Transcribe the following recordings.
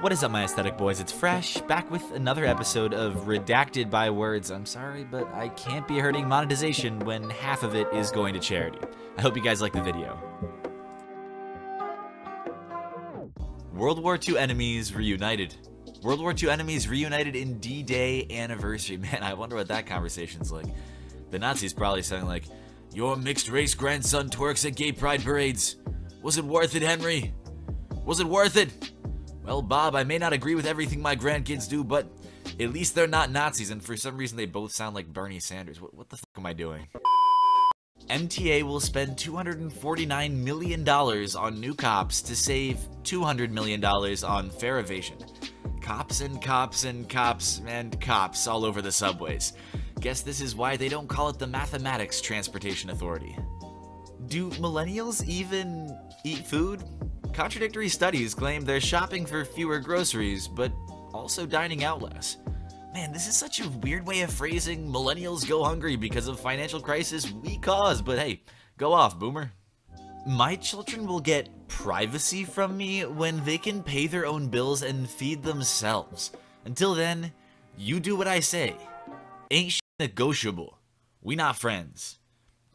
What is up, my aesthetic boys? It's Fresh, back with another episode of Redacted by Words. I'm sorry, but I can't be hurting monetization when half of it is going to charity. I hope you guys like the video. World War II enemies reunited. World War II enemies reunited in D-Day anniversary. Man, I wonder what that conversation's like. The Nazis probably sounding like, Your mixed race grandson twerks at gay pride parades. Was it worth it, Henry? Was it worth it? Well, Bob, I may not agree with everything my grandkids do, but at least they're not Nazis, and for some reason they both sound like Bernie Sanders. What, what the fuck am I doing? MTA will spend $249 million on new cops to save $200 million on fare evasion. Cops and cops and cops and cops all over the subways. Guess this is why they don't call it the Mathematics Transportation Authority. Do millennials even eat food? Contradictory studies claim they're shopping for fewer groceries, but also dining out less. Man, this is such a weird way of phrasing millennials go hungry because of financial crisis we cause, but hey, go off, boomer. My children will get privacy from me when they can pay their own bills and feed themselves. Until then, you do what I say. Ain't sh negotiable. We not friends.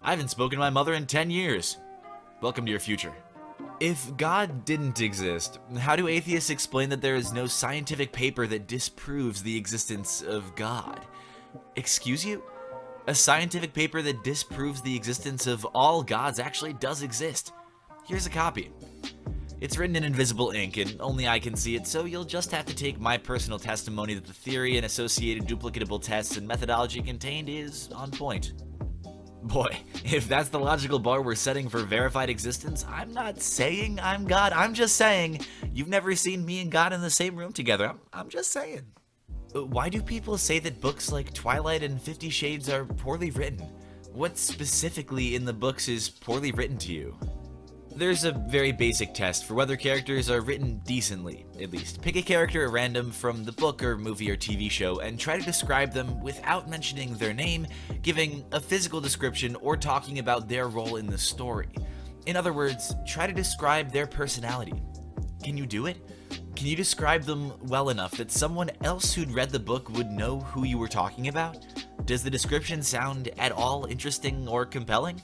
I haven't spoken to my mother in 10 years. Welcome to your future. If God didn't exist, how do atheists explain that there is no scientific paper that disproves the existence of God? Excuse you? A scientific paper that disproves the existence of all gods actually does exist. Here's a copy. It's written in invisible ink, and only I can see it, so you'll just have to take my personal testimony that the theory and associated duplicatable tests and methodology contained is on point. Boy, if that's the logical bar we're setting for verified existence, I'm not saying I'm God. I'm just saying you've never seen me and God in the same room together. I'm, I'm just saying. Uh, why do people say that books like Twilight and Fifty Shades are poorly written? What specifically in the books is poorly written to you? There's a very basic test for whether characters are written decently, at least. Pick a character at random from the book or movie or TV show and try to describe them without mentioning their name, giving a physical description, or talking about their role in the story. In other words, try to describe their personality. Can you do it? Can you describe them well enough that someone else who'd read the book would know who you were talking about? Does the description sound at all interesting or compelling?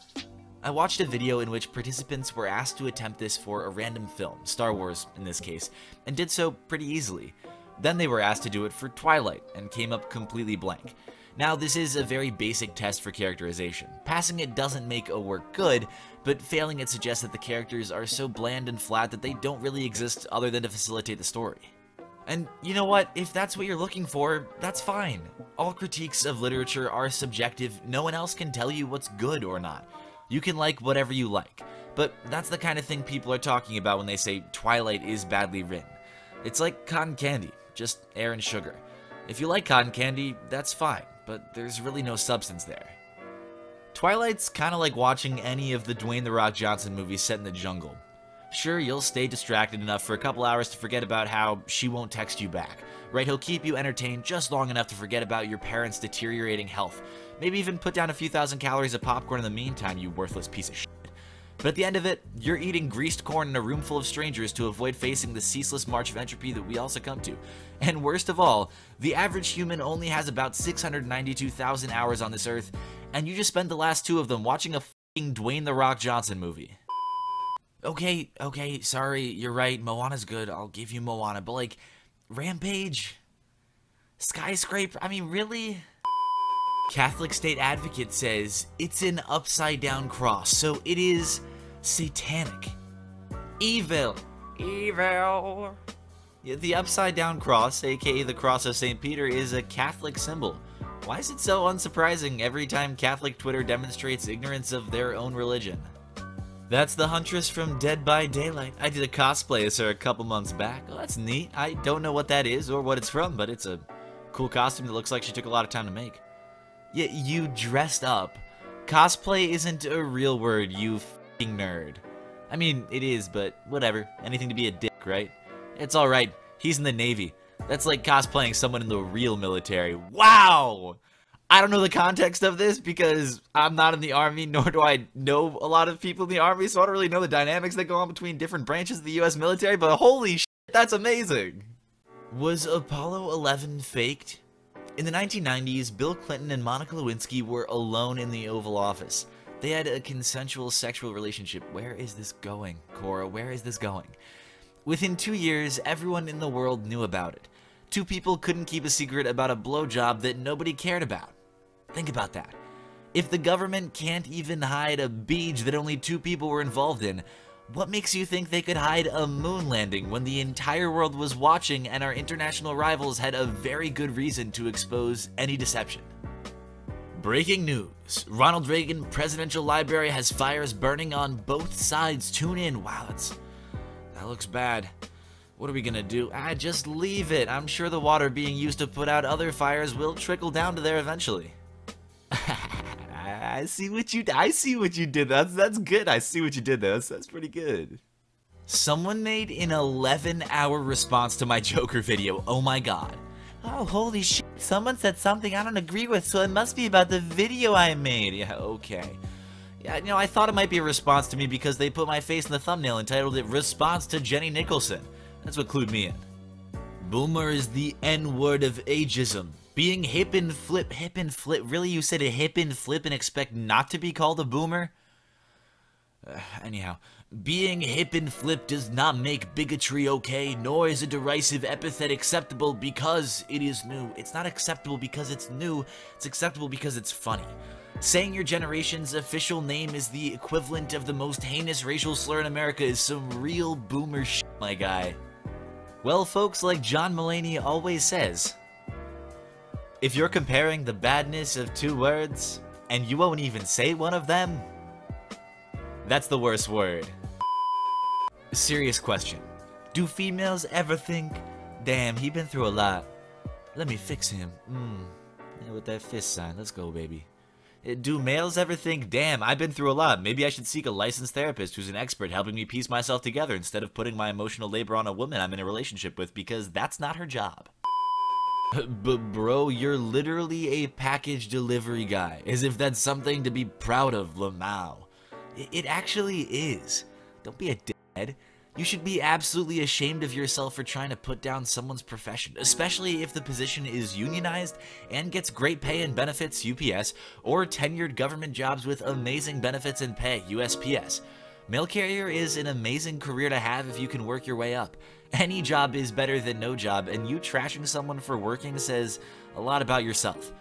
I watched a video in which participants were asked to attempt this for a random film, Star Wars in this case, and did so pretty easily. Then they were asked to do it for Twilight, and came up completely blank. Now, this is a very basic test for characterization. Passing it doesn't make a work good, but failing it suggests that the characters are so bland and flat that they don't really exist other than to facilitate the story. And you know what? If that's what you're looking for, that's fine. All critiques of literature are subjective. No one else can tell you what's good or not. You can like whatever you like, but that's the kind of thing people are talking about when they say Twilight is badly written. It's like cotton candy, just air and sugar. If you like cotton candy, that's fine, but there's really no substance there. Twilight's kinda like watching any of the Dwayne The Rock Johnson movies set in the jungle. Sure, you'll stay distracted enough for a couple hours to forget about how she won't text you back. Right, he'll keep you entertained just long enough to forget about your parents' deteriorating health. Maybe even put down a few thousand calories of popcorn in the meantime, you worthless piece of shit. But at the end of it, you're eating greased corn in a room full of strangers to avoid facing the ceaseless march of entropy that we all succumb to. And worst of all, the average human only has about 692,000 hours on this earth, and you just spent the last two of them watching a f***ing Dwayne The Rock Johnson movie. Okay, okay, sorry, you're right, Moana's good, I'll give you Moana, but like, Rampage? Skyscraper? I mean, really? Catholic State Advocate says it's an upside down cross, so it is satanic. Evil. Evil. Yeah, the upside down cross, aka the cross of St. Peter, is a Catholic symbol. Why is it so unsurprising every time Catholic Twitter demonstrates ignorance of their own religion? That's the Huntress from Dead by Daylight. I did a cosplay as her a couple months back. Oh, that's neat. I don't know what that is or what it's from, but it's a cool costume that looks like she took a lot of time to make. Yeah, you dressed up. Cosplay isn't a real word, you f***ing nerd. I mean, it is, but whatever. Anything to be a dick, right? It's alright. He's in the Navy. That's like cosplaying someone in the real military. Wow! I don't know the context of this because I'm not in the army, nor do I know a lot of people in the army, so I don't really know the dynamics that go on between different branches of the U.S. military, but holy shit, that's amazing! Was Apollo 11 faked? In the 1990s, Bill Clinton and Monica Lewinsky were alone in the Oval Office. They had a consensual sexual relationship. Where is this going, Quora? Where is this going? Within two years, everyone in the world knew about it. Two people couldn't keep a secret about a blowjob that nobody cared about. Think about that. If the government can't even hide a beach that only two people were involved in, what makes you think they could hide a moon landing when the entire world was watching and our international rivals had a very good reason to expose any deception? Breaking news. Ronald Reagan Presidential Library has fires burning on both sides. Tune in. Wow, that's, that looks bad. What are we gonna do? Ah, just leave it. I'm sure the water being used to put out other fires will trickle down to there eventually. I see what you I see what you did. That's that's good. I see what you did there. That's that's pretty good. Someone made an 11 hour response to my Joker video. Oh my god. Oh, holy shit. Someone said something I don't agree with, so it must be about the video I made. Yeah, okay. Yeah, you know, I thought it might be a response to me because they put my face in the thumbnail and titled it Response to Jenny Nicholson. That's what clued me in. Boomer is the N word of ageism. Being hip and flip, hip and flip. Really, you said a hip and flip and expect not to be called a boomer? Uh, anyhow, being hip and flip does not make bigotry okay, nor is a derisive epithet acceptable because it is new. It's not acceptable because it's new, it's acceptable because it's funny. Saying your generation's official name is the equivalent of the most heinous racial slur in America is some real boomer shit, my guy. Well, folks, like John Mulaney always says, if you're comparing the badness of two words, and you won't even say one of them, that's the worst word. Serious question. Do females ever think, damn, he been through a lot. Let me fix him. Mmm. Yeah, with that fist sign. Let's go, baby. Uh, do males ever think, damn, I've been through a lot. Maybe I should seek a licensed therapist who's an expert helping me piece myself together instead of putting my emotional labor on a woman I'm in a relationship with because that's not her job. But bro, you're literally a package delivery guy, as if that's something to be proud of, Lamau. It actually is. Don't be a dead. You should be absolutely ashamed of yourself for trying to put down someone's profession, especially if the position is unionized and gets great pay and benefits UPS, or tenured government jobs with amazing benefits and pay USPS. Mail carrier is an amazing career to have if you can work your way up. Any job is better than no job, and you trashing someone for working says a lot about yourself.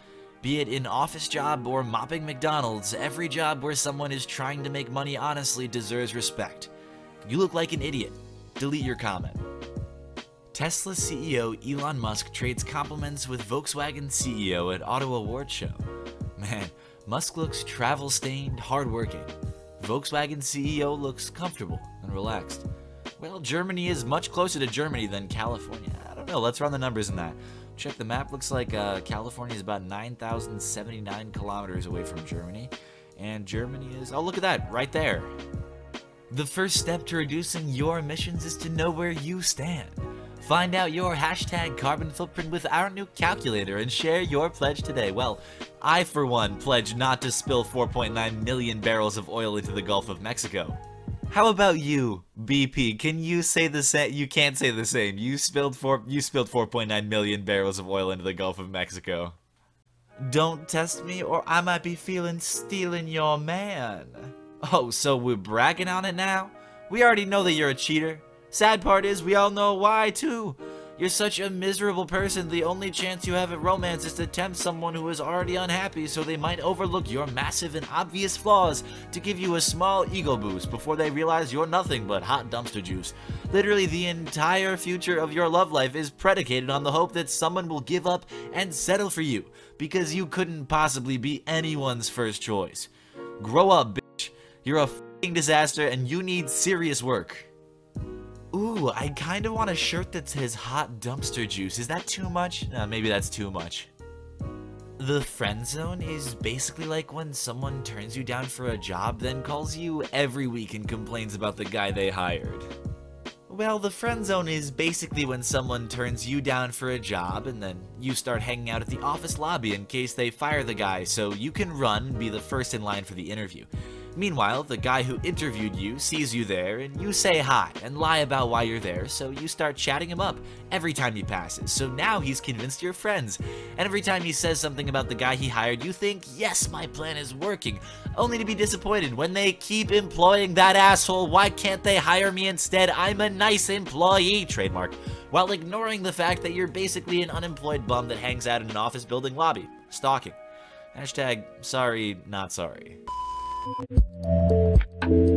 Be it an office job or mopping McDonald's, every job where someone is trying to make money honestly deserves respect. You look like an idiot. Delete your comment. Tesla CEO Elon Musk trades compliments with Volkswagen CEO at Auto Award Show. Man, Musk looks travel stained, hardworking. Volkswagen CEO looks comfortable and relaxed. Well, Germany is much closer to Germany than California. I don't know. Let's run the numbers in that. Check the map. Looks like uh, California is about 9,079 kilometers away from Germany. And Germany is, oh, look at that, right there. The first step to reducing your emissions is to know where you stand. Find out your hashtag carbon footprint with our new calculator and share your pledge today. Well, I, for one, pledge not to spill 4.9 million barrels of oil into the Gulf of Mexico. How about you, BP? Can you say the same? You can't say the same. You spilled four. You spilled 4.9 million barrels of oil into the Gulf of Mexico. Don't test me, or I might be feeling stealing your man. Oh, so we're bragging on it now? We already know that you're a cheater. Sad part is, we all know why too. You're such a miserable person, the only chance you have at romance is to tempt someone who is already unhappy so they might overlook your massive and obvious flaws to give you a small ego boost before they realize you're nothing but hot dumpster juice. Literally, the entire future of your love life is predicated on the hope that someone will give up and settle for you, because you couldn't possibly be anyone's first choice. Grow up, bitch. You're a f***ing disaster and you need serious work. Ooh, I kind of want a shirt that says hot dumpster juice. Is that too much? Uh, maybe that's too much. The friend zone is basically like when someone turns you down for a job, then calls you every week and complains about the guy they hired. Well, the friend zone is basically when someone turns you down for a job and then you start hanging out at the office lobby in case they fire the guy so you can run, and be the first in line for the interview. Meanwhile, the guy who interviewed you sees you there, and you say hi and lie about why you're there, so you start chatting him up every time he passes. So now he's convinced you're friends. And every time he says something about the guy he hired, you think, yes, my plan is working, only to be disappointed when they keep employing that asshole. Why can't they hire me instead? I'm a nice employee, trademark, while ignoring the fact that you're basically an unemployed bum that hangs out in an office building lobby, stalking. Hashtag sorry, not sorry thank you